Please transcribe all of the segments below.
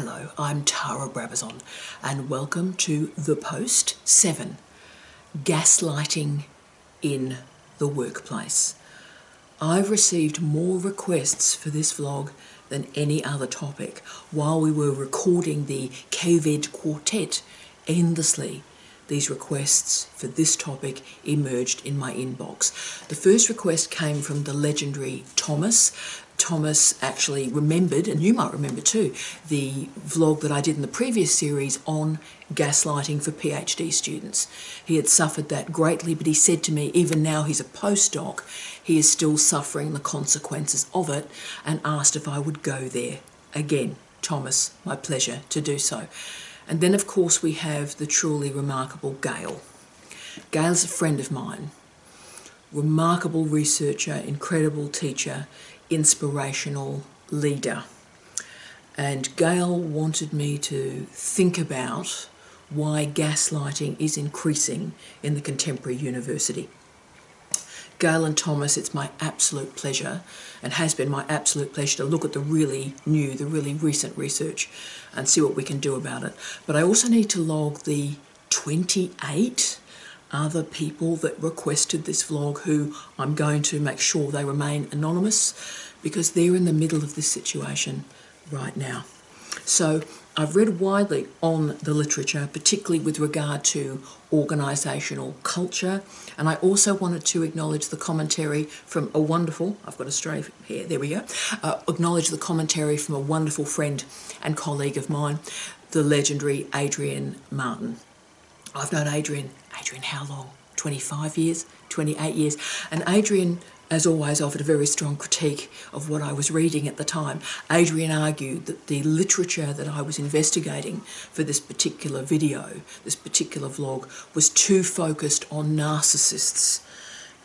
Hello, I'm Tara Brabazon, and welcome to The Post 7 Gaslighting in the Workplace. I've received more requests for this vlog than any other topic while we were recording the COVID quartet endlessly. These requests for this topic emerged in my inbox. The first request came from the legendary Thomas, Thomas actually remembered, and you might remember too, the vlog that I did in the previous series on gaslighting for PhD students. He had suffered that greatly, but he said to me, even now he's a postdoc, he is still suffering the consequences of it, and asked if I would go there again. Thomas, my pleasure to do so. And then, of course, we have the truly remarkable Gail. Gail's a friend of mine, remarkable researcher, incredible teacher inspirational leader. And Gail wanted me to think about why gaslighting is increasing in the contemporary university. Gail and Thomas, it's my absolute pleasure and has been my absolute pleasure to look at the really new, the really recent research and see what we can do about it. But I also need to log the 28 other people that requested this vlog who I'm going to make sure they remain anonymous because they're in the middle of this situation right now. So I've read widely on the literature, particularly with regard to organisational culture, and I also wanted to acknowledge the commentary from a wonderful, I've got a stray here, there we go, uh, acknowledge the commentary from a wonderful friend and colleague of mine, the legendary Adrian Martin. I've known Adrian, Adrian how long? 25 years, 28 years, and Adrian, as always, offered a very strong critique of what I was reading at the time. Adrian argued that the literature that I was investigating for this particular video, this particular vlog, was too focused on narcissists.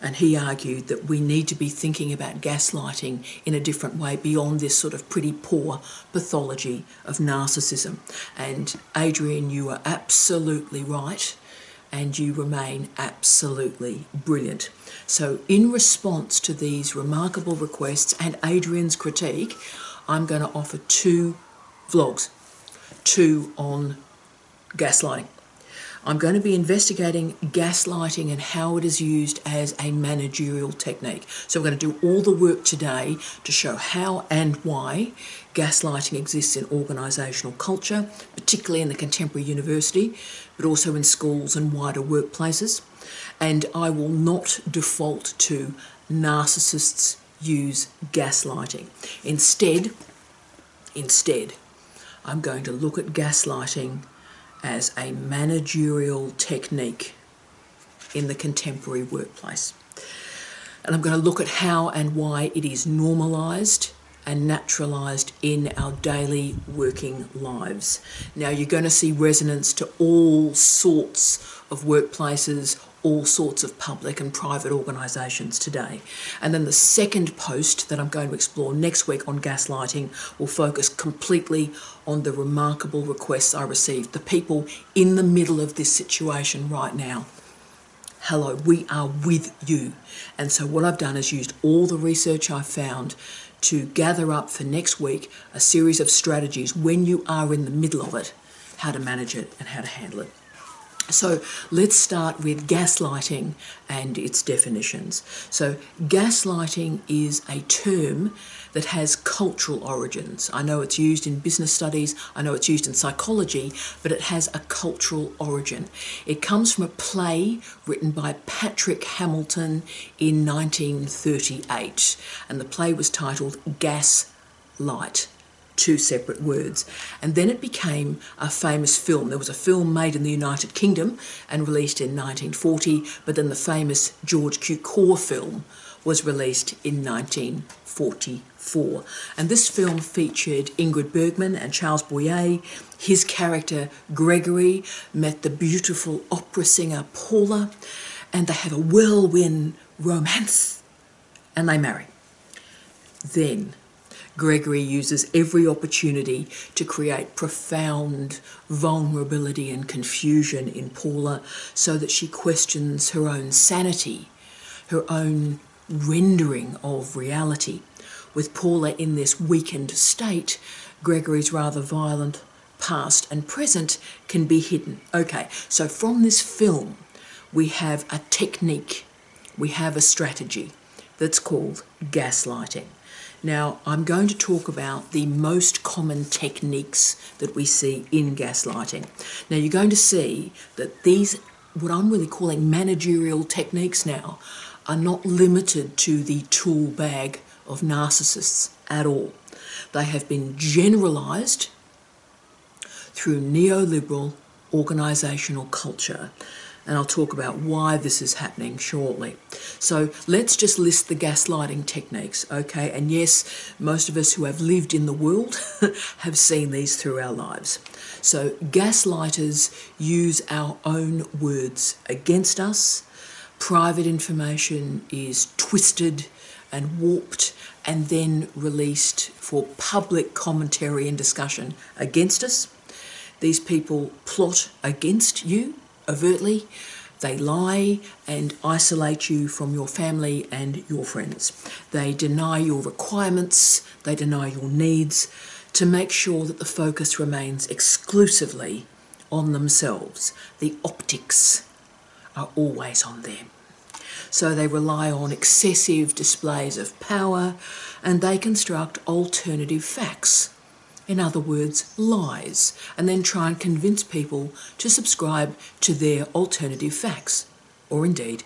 And he argued that we need to be thinking about gaslighting in a different way beyond this sort of pretty poor pathology of narcissism. And Adrian, you are absolutely right and you remain absolutely brilliant. So, in response to these remarkable requests and Adrian's critique, I'm going to offer two vlogs, two on gaslighting. I'm going to be investigating gaslighting and how it is used as a managerial technique. So I'm going to do all the work today to show how and why gaslighting exists in organisational culture, particularly in the contemporary university, but also in schools and wider workplaces. And I will not default to narcissists use gaslighting. Instead, instead, I'm going to look at gaslighting as a managerial technique in the contemporary workplace. And I'm going to look at how and why it is normalised and naturalised in our daily working lives. Now, you're going to see resonance to all sorts of workplaces, all sorts of public and private organisations today. And then the second post that I'm going to explore next week on gaslighting will focus completely on the remarkable requests I received, the people in the middle of this situation right now. Hello, we are with you. And so, what I've done is used all the research I've found to gather up for next week a series of strategies when you are in the middle of it, how to manage it and how to handle it. So let's start with gaslighting and its definitions. So, gaslighting is a term that has cultural origins. I know it's used in business studies, I know it's used in psychology, but it has a cultural origin. It comes from a play written by Patrick Hamilton in 1938, and the play was titled Gas Light two separate words. And then it became a famous film. There was a film made in the United Kingdom and released in 1940, but then the famous George Cukor film was released in 1944. And this film featured Ingrid Bergman and Charles Boyer. His character, Gregory, met the beautiful opera singer Paula, and they have a whirlwind romance, and they marry. Then Gregory uses every opportunity to create profound vulnerability and confusion in Paula so that she questions her own sanity, her own rendering of reality. With Paula in this weakened state, Gregory's rather violent past and present can be hidden. Okay, so from this film, we have a technique, we have a strategy that's called gaslighting. Now, I'm going to talk about the most common techniques that we see in gaslighting. Now, you're going to see that these, what I'm really calling managerial techniques now, are not limited to the tool bag of narcissists at all. They have been generalised through neoliberal organisational culture and I'll talk about why this is happening shortly. So let's just list the gaslighting techniques, okay? And yes, most of us who have lived in the world have seen these through our lives. So gaslighters use our own words against us. Private information is twisted and warped and then released for public commentary and discussion against us. These people plot against you overtly. They lie and isolate you from your family and your friends. They deny your requirements, they deny your needs to make sure that the focus remains exclusively on themselves. The optics are always on them. So they rely on excessive displays of power and they construct alternative facts in other words, lies, and then try and convince people to subscribe to their alternative facts, or indeed,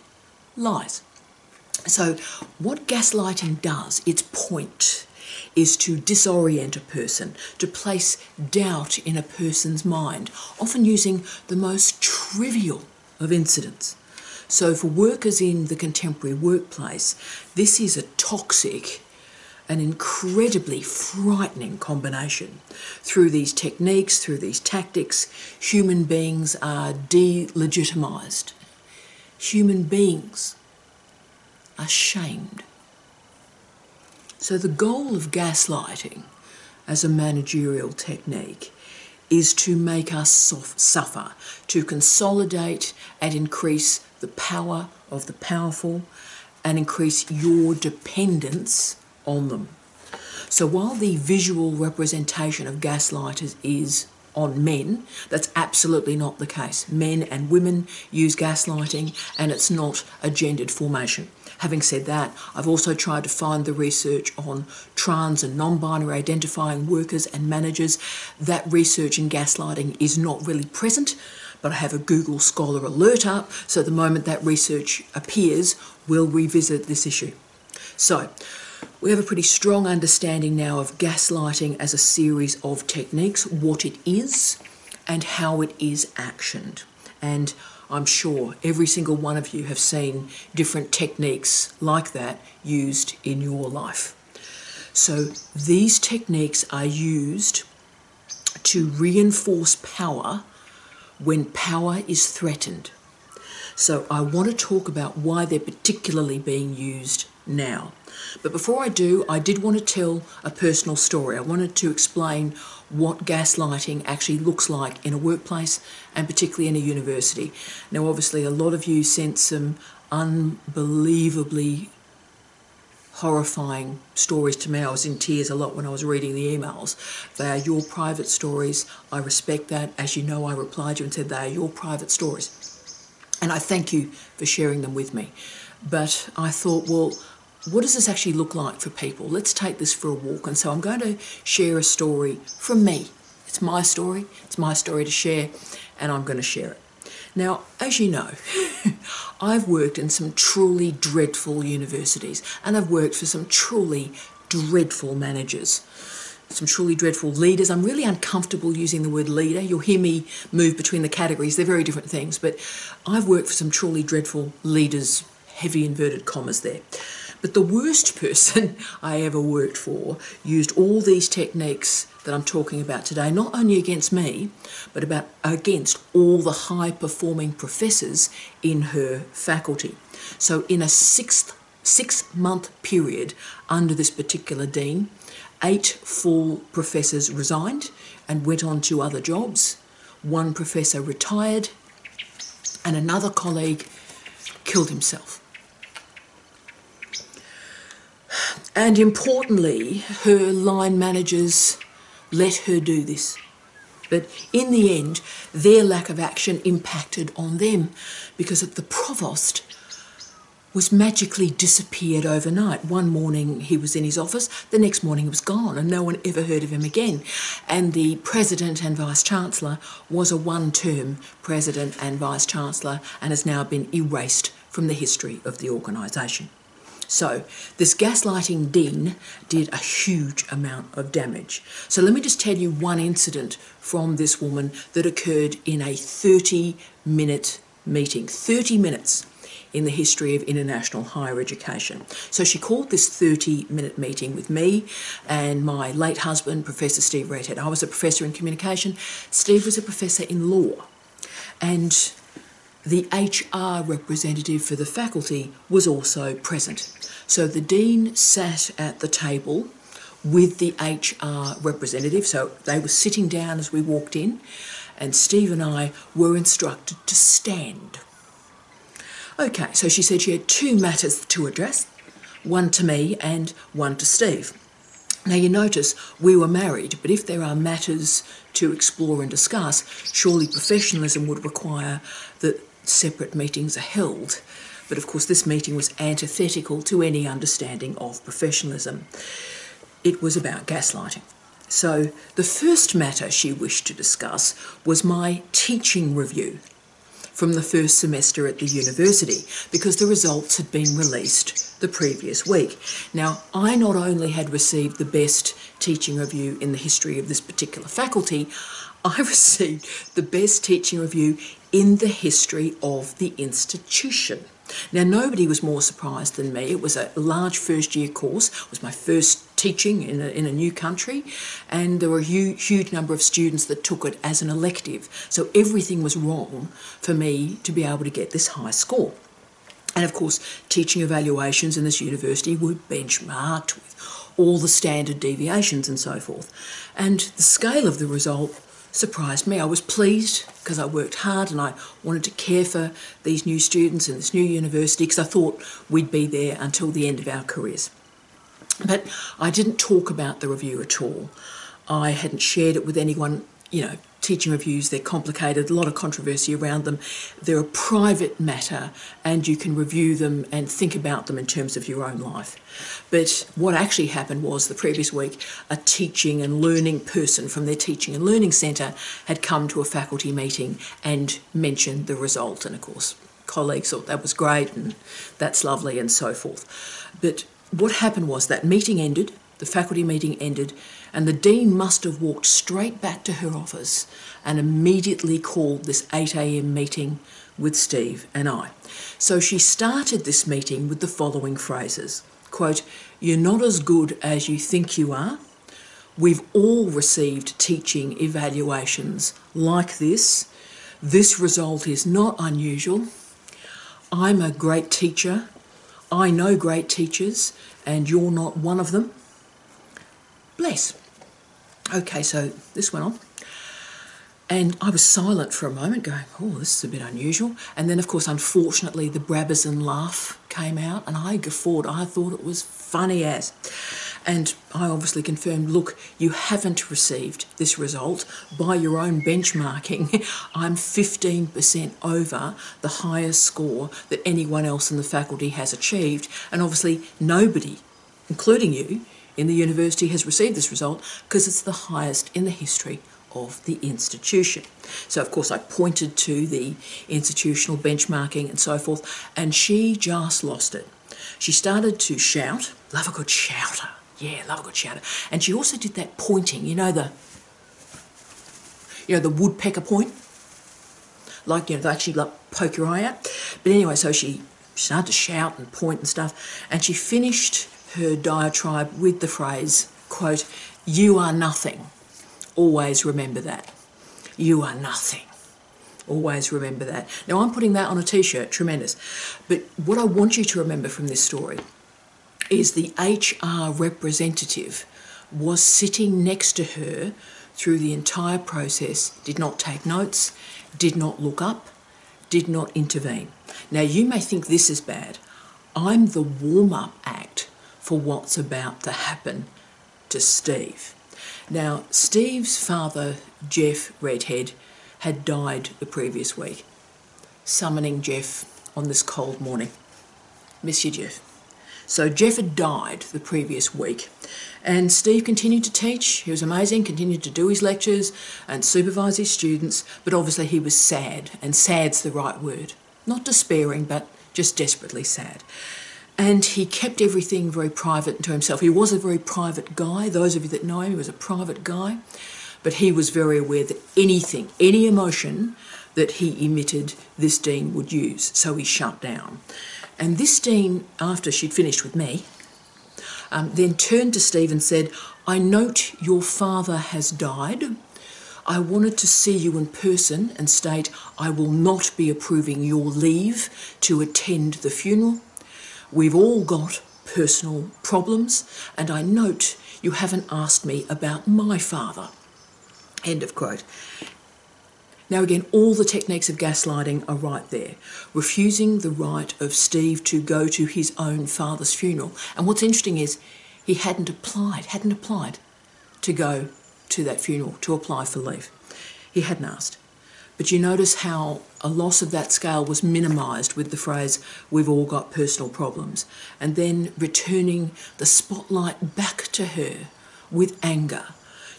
lies. So, what gaslighting does, its point, is to disorient a person, to place doubt in a person's mind, often using the most trivial of incidents. So, for workers in the contemporary workplace, this is a toxic an incredibly frightening combination. Through these techniques, through these tactics, human beings are delegitimized. Human beings are shamed. So, the goal of gaslighting as a managerial technique is to make us suffer, to consolidate and increase the power of the powerful and increase your dependence on them. So while the visual representation of gaslighters is on men, that's absolutely not the case. Men and women use gaslighting and it's not a gendered formation. Having said that, I've also tried to find the research on trans and non binary identifying workers and managers. That research in gaslighting is not really present, but I have a Google Scholar alert up, so the moment that research appears, we'll revisit this issue. So, we have a pretty strong understanding now of gaslighting as a series of techniques, what it is, and how it is actioned. And I'm sure every single one of you have seen different techniques like that used in your life. So these techniques are used to reinforce power when power is threatened. So I want to talk about why they're particularly being used now. But before I do, I did want to tell a personal story. I wanted to explain what gaslighting actually looks like in a workplace and particularly in a university. Now, obviously, a lot of you sent some unbelievably horrifying stories to me. I was in tears a lot when I was reading the emails. They are your private stories. I respect that. As you know, I replied to you and said they are your private stories. And I thank you for sharing them with me. But I thought, well, what does this actually look like for people? Let's take this for a walk. And so I'm going to share a story from me. It's my story, it's my story to share, and I'm going to share it. Now, as you know, I've worked in some truly dreadful universities, and I've worked for some truly dreadful managers, some truly dreadful leaders. I'm really uncomfortable using the word leader. You'll hear me move between the categories, they're very different things, but I've worked for some truly dreadful leaders, heavy inverted commas there. But the worst person I ever worked for used all these techniques that I'm talking about today, not only against me, but about against all the high performing professors in her faculty. So in a sixth six month period under this particular dean, eight full professors resigned and went on to other jobs. One professor retired and another colleague killed himself. And importantly, her line managers let her do this. But in the end, their lack of action impacted on them because the provost was magically disappeared overnight. One morning he was in his office, the next morning he was gone, and no one ever heard of him again. And the president and vice chancellor was a one term president and vice chancellor and has now been erased from the history of the organisation. So, this gaslighting dean did a huge amount of damage. So, let me just tell you one incident from this woman that occurred in a 30 minute meeting. 30 minutes in the history of international higher education. So she called this 30 minute meeting with me and my late husband, Professor Steve Redhead. I was a professor in communication, Steve was a professor in law. And the HR representative for the faculty was also present. So the Dean sat at the table with the HR representative, so they were sitting down as we walked in, and Steve and I were instructed to stand. Okay, so she said she had two matters to address one to me and one to Steve. Now, you notice we were married, but if there are matters to explore and discuss, surely professionalism would require that separate meetings are held. But of course, this meeting was antithetical to any understanding of professionalism. It was about gaslighting. So, the first matter she wished to discuss was my teaching review from the first semester at the university because the results had been released the previous week. Now, I not only had received the best teaching review in the history of this particular faculty, I received the best teaching review in the history of the institution. Now, nobody was more surprised than me. It was a large first year course, it was my first teaching in a, in a new country, and there were a huge, huge number of students that took it as an elective. So everything was wrong for me to be able to get this high score. And of course, teaching evaluations in this university were benchmarked with all the standard deviations and so forth. And the scale of the result surprised me. I was pleased because I worked hard and I wanted to care for these new students in this new university because I thought we'd be there until the end of our careers. But I didn't talk about the review at all. I hadn't shared it with anyone, you know, teaching reviews, they're complicated, a lot of controversy around them. They're a private matter and you can review them and think about them in terms of your own life. But what actually happened was the previous week, a teaching and learning person from their teaching and learning centre had come to a faculty meeting and mentioned the result. And of course, colleagues thought that was great and that's lovely and so forth. But what happened was that meeting ended, the faculty meeting ended, and the Dean must have walked straight back to her office and immediately called this 8am meeting with Steve and I. So she started this meeting with the following phrases quote, You're not as good as you think you are. We've all received teaching evaluations like this. This result is not unusual. I'm a great teacher. I know great teachers, and you're not one of them. Bless. Okay, so this went on. And I was silent for a moment, going, oh, this is a bit unusual. And then, of course, unfortunately, the Brabazon laugh came out, and I guffawed. I thought it was funny as. And I obviously confirmed, look, you haven't received this result by your own benchmarking. I'm 15% over the highest score that anyone else in the faculty has achieved. And obviously, nobody, including you, in the university has received this result because it's the highest in the history of the institution. So, of course, I pointed to the institutional benchmarking and so forth, and she just lost it. She started to shout, love a good shouter. Yeah, love a good shouter. And she also did that pointing, you know, the you know, the woodpecker point. Like, you know, they actually like poke your eye out. But anyway, so she started to shout and point and stuff, and she finished her diatribe with the phrase, quote, you are nothing. Always remember that. You are nothing. Always remember that. Now, I'm putting that on a t shirt, tremendous. But what I want you to remember from this story is the HR representative was sitting next to her through the entire process, did not take notes, did not look up, did not intervene. Now, you may think this is bad. I'm the warm up act for what's about to happen to Steve. Now, Steve's father, Jeff Redhead, had died the previous week, summoning Jeff on this cold morning. Miss you, Jeff. So Jeff had died the previous week, and Steve continued to teach. He was amazing, continued to do his lectures and supervise his students, but obviously he was sad, and sad's the right word. Not despairing, but just desperately sad. And he kept everything very private to himself. He was a very private guy. Those of you that know him, he was a private guy. But he was very aware that anything, any emotion that he emitted, this dean would use. So he shut down. And this dean, after she'd finished with me, um, then turned to Steve and said, I note your father has died. I wanted to see you in person and state I will not be approving your leave to attend the funeral. We've all got personal problems, and I note you haven't asked me about my father. End of quote. Now, again, all the techniques of gaslighting are right there. Refusing the right of Steve to go to his own father's funeral. And what's interesting is he hadn't applied, hadn't applied to go to that funeral, to apply for leave. He hadn't asked. But you notice how a loss of that scale was minimised with the phrase, we've all got personal problems. And then returning the spotlight back to her with anger.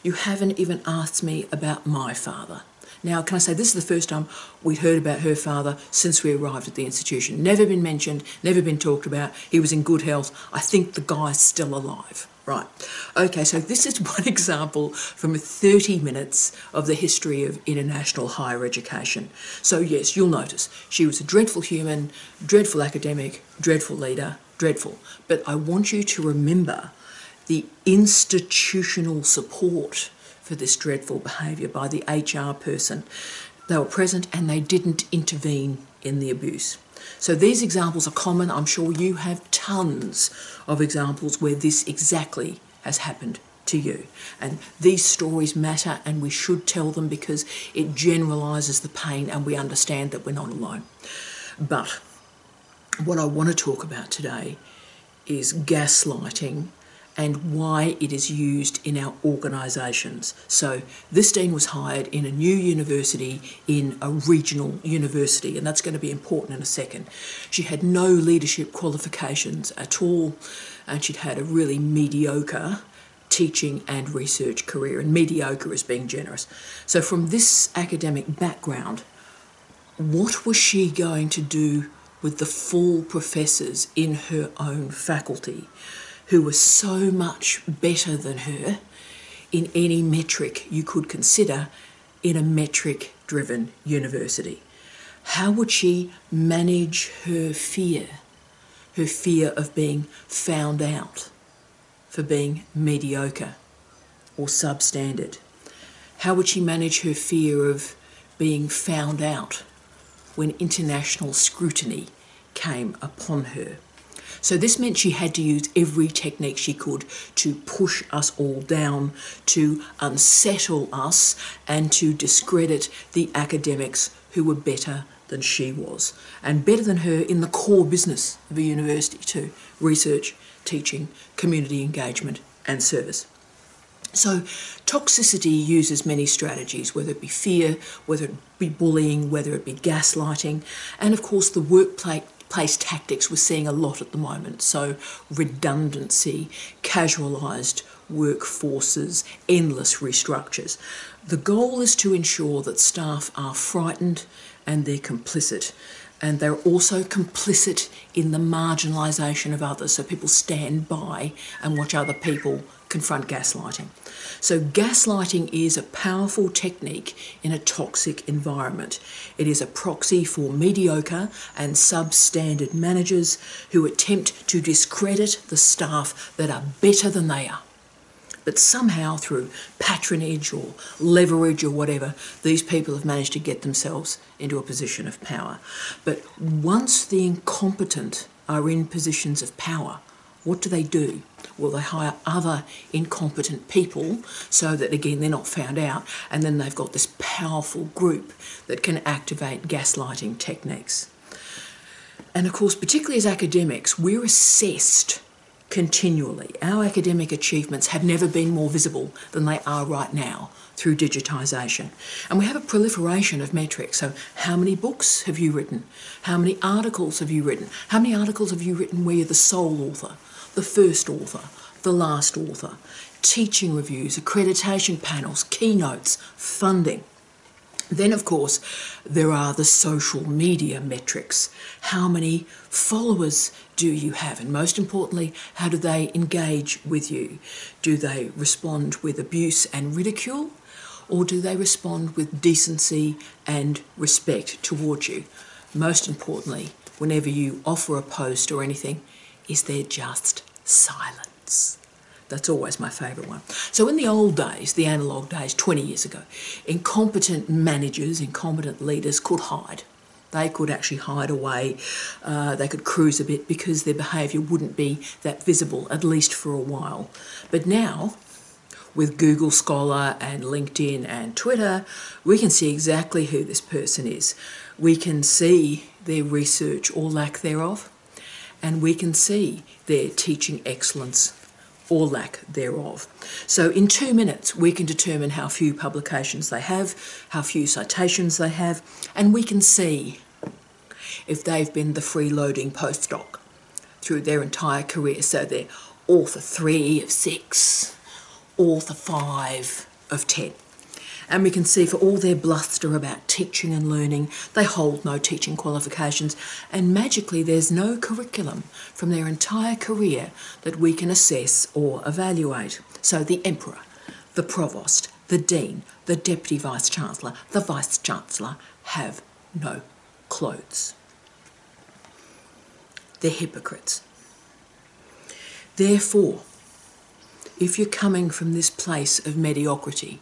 You haven't even asked me about my father. Now, can I say this is the first time we'd heard about her father since we arrived at the institution. Never been mentioned, never been talked about. He was in good health. I think the guy's still alive. Right. Okay, so this is one example from 30 minutes of the history of international higher education. So, yes, you'll notice she was a dreadful human, dreadful academic, dreadful leader, dreadful. But I want you to remember the institutional support for this dreadful behaviour by the HR person. They were present and they didn't intervene in the abuse. So these examples are common. I'm sure you have tons of examples where this exactly has happened to you. And these stories matter and we should tell them because it generalises the pain and we understand that we're not alone. But what I want to talk about today is gaslighting and why it is used in our organisations. So, this dean was hired in a new university in a regional university, and that's going to be important in a second. She had no leadership qualifications at all, and she'd had a really mediocre teaching and research career, and mediocre is being generous. So, from this academic background, what was she going to do with the full professors in her own faculty? Who was so much better than her in any metric you could consider in a metric driven university. How would she manage her fear? Her fear of being found out for being mediocre or substandard? How would she manage her fear of being found out when international scrutiny came upon her? So this meant she had to use every technique she could to push us all down, to unsettle us, and to discredit the academics who were better than she was, and better than her in the core business of a university too research, teaching, community engagement, and service. So, toxicity uses many strategies, whether it be fear, whether it be bullying, whether it be gaslighting, and of course, the workplace place tactics we're seeing a lot at the moment. So, redundancy, casualised workforces, endless restructures. The goal is to ensure that staff are frightened and they're complicit. And they're also complicit in the marginalisation of others. So people stand by and watch other people confront gaslighting. So, gaslighting is a powerful technique in a toxic environment. It is a proxy for mediocre and substandard managers who attempt to discredit the staff that are better than they are. But somehow, through patronage or leverage or whatever, these people have managed to get themselves into a position of power. But once the incompetent are in positions of power, what do they do? Well, they hire other incompetent people so that, again, they're not found out, and then they've got this powerful group that can activate gaslighting techniques. And of course, particularly as academics, we're assessed continually. Our academic achievements have never been more visible than they are right now through digitisation. And we have a proliferation of metrics. So, how many books have you written? How many articles have you written? How many articles have you written where you're the sole author, the first author, the last author? Teaching reviews, accreditation panels, keynotes, funding. Then, of course, there are the social media metrics. How many followers do you have? And most importantly, how do they engage with you? Do they respond with abuse and ridicule? Or do they respond with decency and respect towards you? Most importantly, whenever you offer a post or anything, is there just silence? That's always my favourite one. So, in the old days, the analogue days, 20 years ago, incompetent managers, incompetent leaders could hide. They could actually hide away, uh, they could cruise a bit because their behaviour wouldn't be that visible, at least for a while. But now, with Google Scholar and LinkedIn and Twitter, we can see exactly who this person is. We can see their research or lack thereof, and we can see their teaching excellence or lack thereof. So, in two minutes, we can determine how few publications they have, how few citations they have, and we can see if they've been the freeloading postdoc through their entire career. So, they're author three of six, author five of ten. And we can see for all their bluster about teaching and learning, they hold no teaching qualifications, and magically there's no curriculum from their entire career that we can assess or evaluate. So the Emperor, the Provost, the Dean, the Deputy Vice Chancellor, the Vice Chancellor have no clothes. They're hypocrites. Therefore, if you're coming from this place of mediocrity,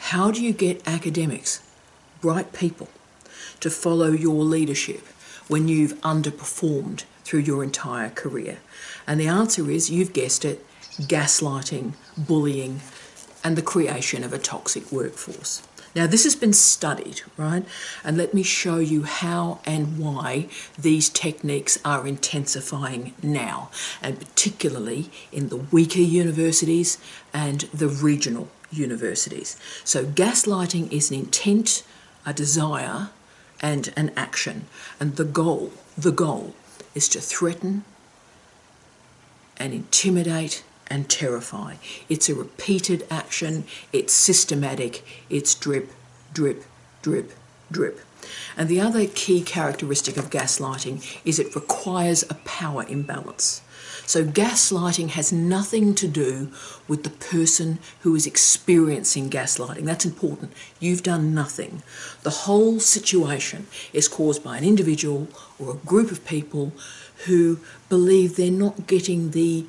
how do you get academics, bright people, to follow your leadership when you've underperformed through your entire career? And the answer is you've guessed it gaslighting, bullying, and the creation of a toxic workforce. Now, this has been studied, right? And let me show you how and why these techniques are intensifying now, and particularly in the weaker universities and the regional universities. So, gaslighting is an intent, a desire, and an action. And the goal, the goal is to threaten and intimidate and terrify. It's a repeated action, it's systematic, it's drip, drip, drip, drip. And the other key characteristic of gaslighting is it requires a power imbalance. So, gaslighting has nothing to do with the person who is experiencing gaslighting. That's important. You've done nothing. The whole situation is caused by an individual or a group of people who believe they're not getting the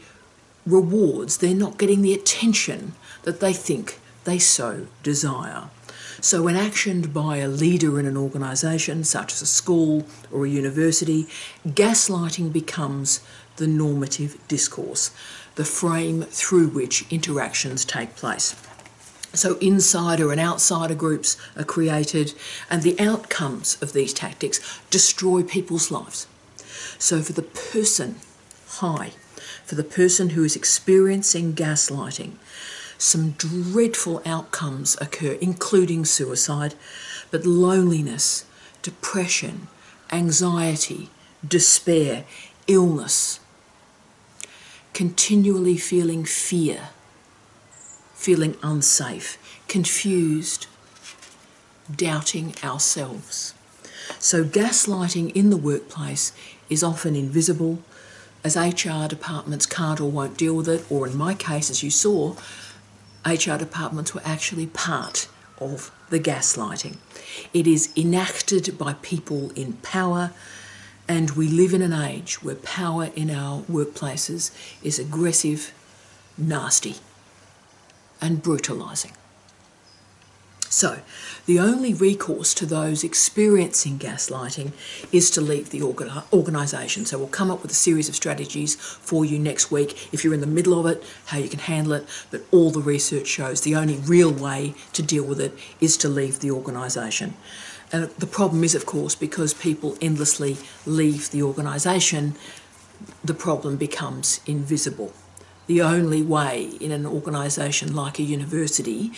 rewards, they're not getting the attention that they think they so desire. So, when actioned by a leader in an organisation, such as a school or a university, gaslighting becomes the normative discourse, the frame through which interactions take place. So, insider and outsider groups are created, and the outcomes of these tactics destroy people's lives. So, for the person, high, for the person who is experiencing gaslighting, some dreadful outcomes occur, including suicide, but loneliness, depression, anxiety, despair, illness, continually feeling fear, feeling unsafe, confused, doubting ourselves. So, gaslighting in the workplace is often invisible as HR departments can't or won't deal with it, or in my case, as you saw, HR departments were actually part of the gaslighting. It is enacted by people in power, and we live in an age where power in our workplaces is aggressive, nasty, and brutalising. So, the only recourse to those experiencing gaslighting is to leave the organisation. So, we'll come up with a series of strategies for you next week if you're in the middle of it, how you can handle it. But all the research shows the only real way to deal with it is to leave the organisation. And the problem is, of course, because people endlessly leave the organisation, the problem becomes invisible. The only way in an organisation like a university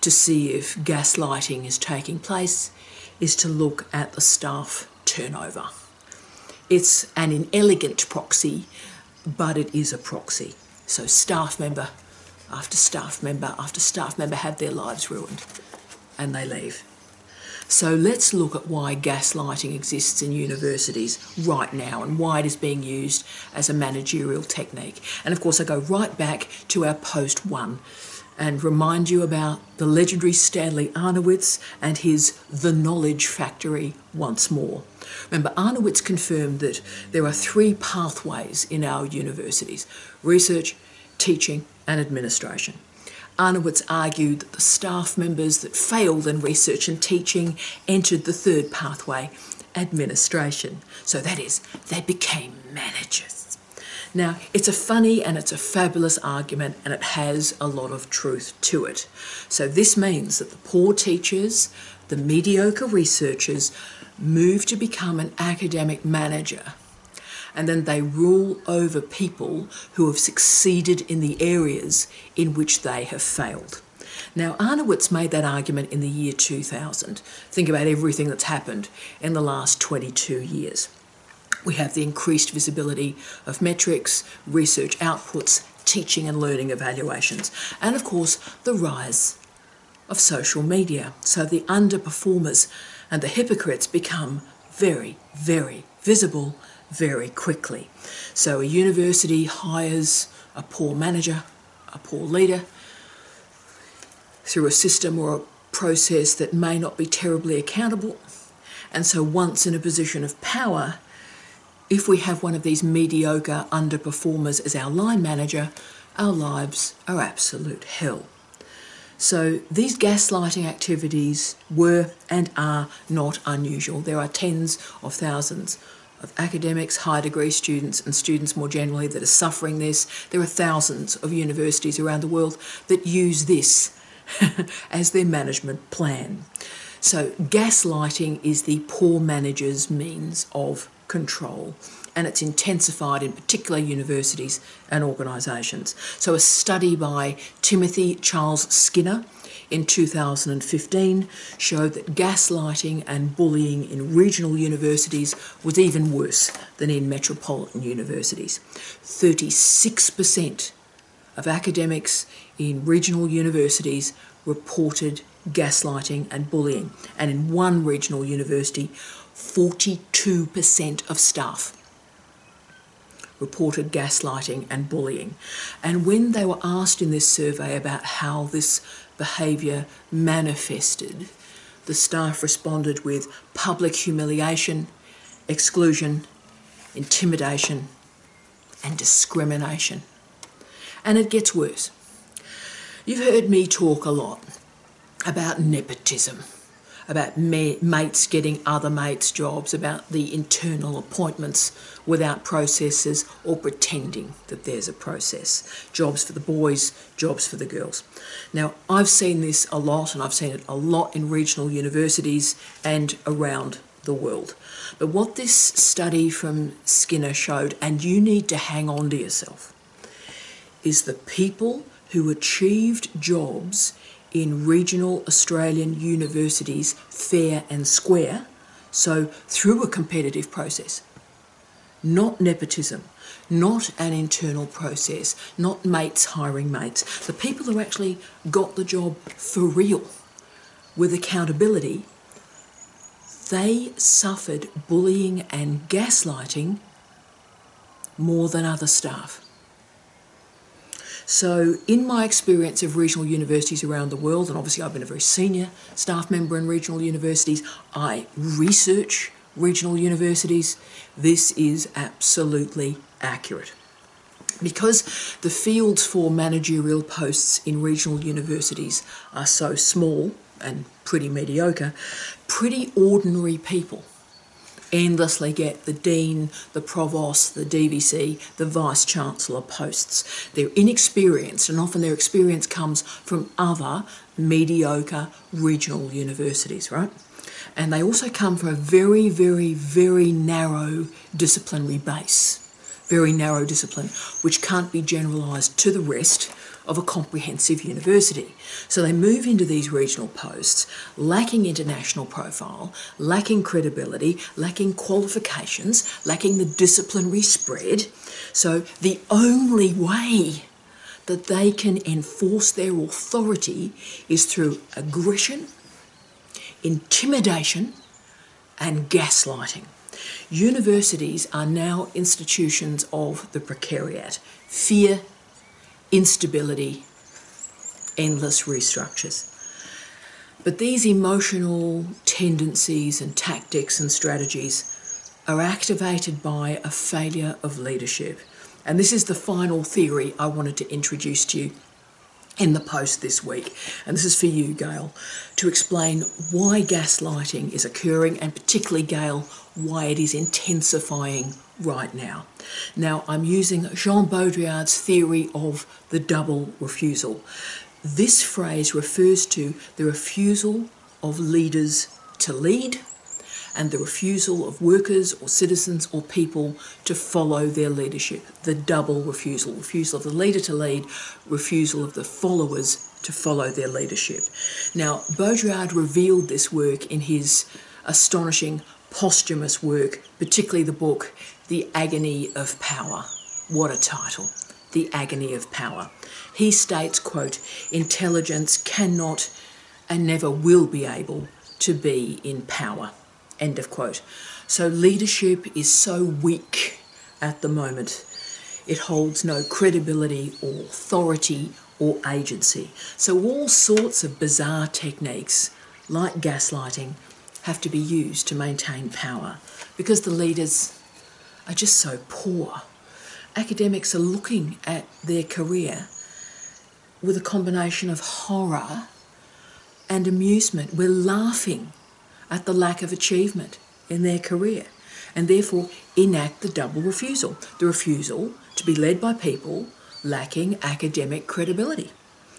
to see if gaslighting is taking place is to look at the staff turnover. It's an inelegant proxy, but it is a proxy. So staff member after staff member after staff member have their lives ruined and they leave. So let's look at why gaslighting exists in universities right now and why it is being used as a managerial technique. And of course, I go right back to our post one and remind you about the legendary Stanley Aronowitz and his The Knowledge Factory once more. Remember, Aronowitz confirmed that there are three pathways in our universities research, teaching, and administration. Aronowitz argued that the staff members that failed in research and teaching entered the third pathway, administration. So that is, they became managers. Now, it's a funny and it's a fabulous argument, and it has a lot of truth to it. So, this means that the poor teachers, the mediocre researchers, move to become an academic manager and then they rule over people who have succeeded in the areas in which they have failed. Now, Aronowitz made that argument in the year 2000. Think about everything that's happened in the last 22 years. We have the increased visibility of metrics, research outputs, teaching and learning evaluations, and of course, the rise of social media. So the underperformers and the hypocrites become very, very visible very quickly. So a university hires a poor manager, a poor leader, through a system or a process that may not be terribly accountable. And so once in a position of power, if we have one of these mediocre underperformers as our line manager, our lives are absolute hell. So these gaslighting activities were and are not unusual. There are tens of thousands of academics, high degree students, and students more generally that are suffering this. There are thousands of universities around the world that use this as their management plan. So, gaslighting is the poor manager's means of control, and it's intensified in particular universities and organisations. So, a study by Timothy Charles Skinner in 2015 showed that gaslighting and bullying in regional universities was even worse than in metropolitan universities. 36% of academics in regional universities reported gaslighting and bullying, and in one regional university, 42% of staff reported gaslighting and bullying. And when they were asked in this survey about how this behaviour manifested, the staff responded with public humiliation, exclusion, intimidation, and discrimination. And it gets worse. You've heard me talk a lot about nepotism about mates getting other mates' jobs, about the internal appointments without processes or pretending that there's a process. Jobs for the boys, jobs for the girls. Now, I've seen this a lot, and I've seen it a lot in regional universities and around the world. But what this study from Skinner showed, and you need to hang on to yourself, is the people who achieved jobs in regional Australian universities fair and square, so through a competitive process. Not nepotism, not an internal process, not mates hiring mates. The people who actually got the job for real with accountability, they suffered bullying and gaslighting more than other staff. So, in my experience of regional universities around the world, and obviously I've been a very senior staff member in regional universities, I research regional universities. This is absolutely accurate. Because the fields for managerial posts in regional universities are so small and pretty mediocre, pretty ordinary people endlessly get the dean, the provost, the DVC, the vice chancellor posts. They're inexperienced, and often their experience comes from other mediocre regional universities, right? And they also come from a very, very, very narrow disciplinary base. very narrow discipline, which can't be generalised to the rest of a comprehensive university. So they move into these regional posts, lacking international profile, lacking credibility, lacking qualifications, lacking the disciplinary spread. So the only way that they can enforce their authority is through aggression, intimidation, and gaslighting. Universities are now institutions of the precariat. Fear, instability, endless restructures. But these emotional tendencies and tactics and strategies are activated by a failure of leadership. And this is the final theory I wanted to introduce to you in the post this week. And this is for you, Gail, to explain why gaslighting is occurring and particularly, Gail, why it is intensifying right now. Now, I'm using Jean Baudrillard's theory of the double refusal. This phrase refers to the refusal of leaders to lead and the refusal of workers or citizens or people to follow their leadership. The double refusal refusal of the leader to lead, refusal of the followers to follow their leadership. Now, Baudrillard revealed this work in his astonishing posthumous work, particularly the book The Agony of Power. What a title! The Agony of Power. He states, quote, intelligence cannot and never will be able to be in power. End of quote. So leadership is so weak at the moment. It holds no credibility or authority or agency. So all sorts of bizarre techniques like gaslighting have to be used to maintain power because the leaders are just so poor. Academics are looking at their career with a combination of horror and amusement. We're laughing at the lack of achievement in their career and therefore enact the double refusal the refusal to be led by people lacking academic credibility.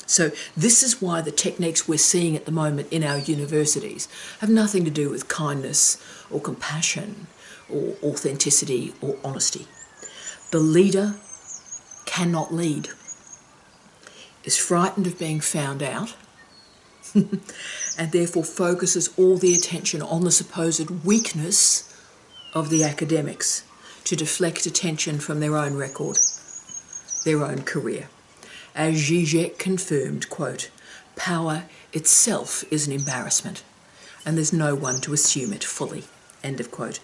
So, this is why the techniques we're seeing at the moment in our universities have nothing to do with kindness or compassion or authenticity or honesty. The leader cannot lead, is frightened of being found out, and therefore focuses all the attention on the supposed weakness of the academics to deflect attention from their own record, their own career. As Zizek confirmed, quote, power itself is an embarrassment, and there's no one to assume it fully, end of quote.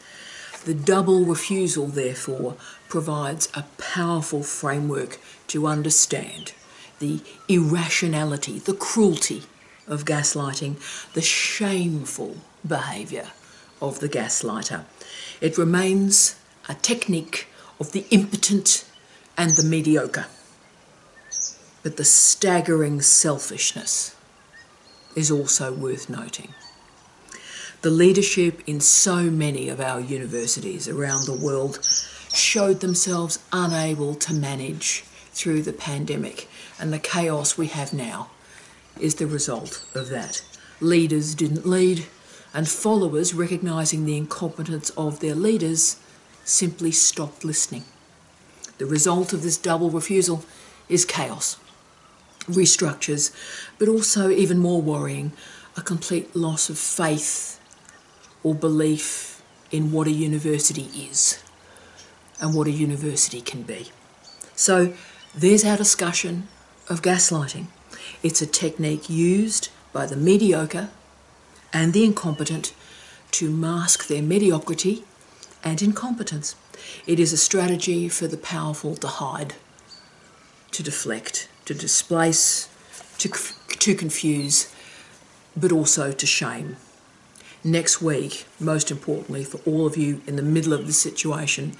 The double refusal, therefore, provides a powerful framework to understand the irrationality, the cruelty of gaslighting, the shameful behaviour of the gaslighter. It remains a technique of the impotent and the mediocre. But the staggering selfishness is also worth noting. The leadership in so many of our universities around the world showed themselves unable to manage through the pandemic and the chaos we have now is the result of that. Leaders didn't lead, and followers, recognising the incompetence of their leaders, simply stopped listening. The result of this double refusal is chaos, restructures, but also, even more worrying, a complete loss of faith or belief in what a university is and what a university can be. So, there's our discussion of gaslighting. It's a technique used by the mediocre and the incompetent to mask their mediocrity and incompetence. It is a strategy for the powerful to hide, to deflect, to displace, to, to confuse, but also to shame. Next week, most importantly for all of you in the middle of the situation,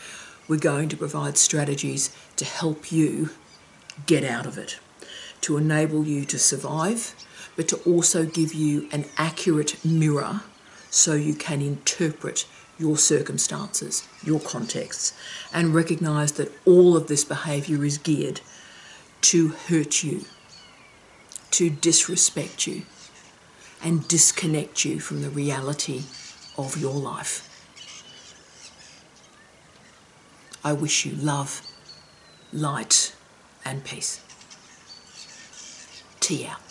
we're going to provide strategies to help you get out of it to enable you to survive, but to also give you an accurate mirror so you can interpret your circumstances, your contexts, and recognize that all of this behavior is geared to hurt you, to disrespect you, and disconnect you from the reality of your life. I wish you love, light, and peace. Tea out.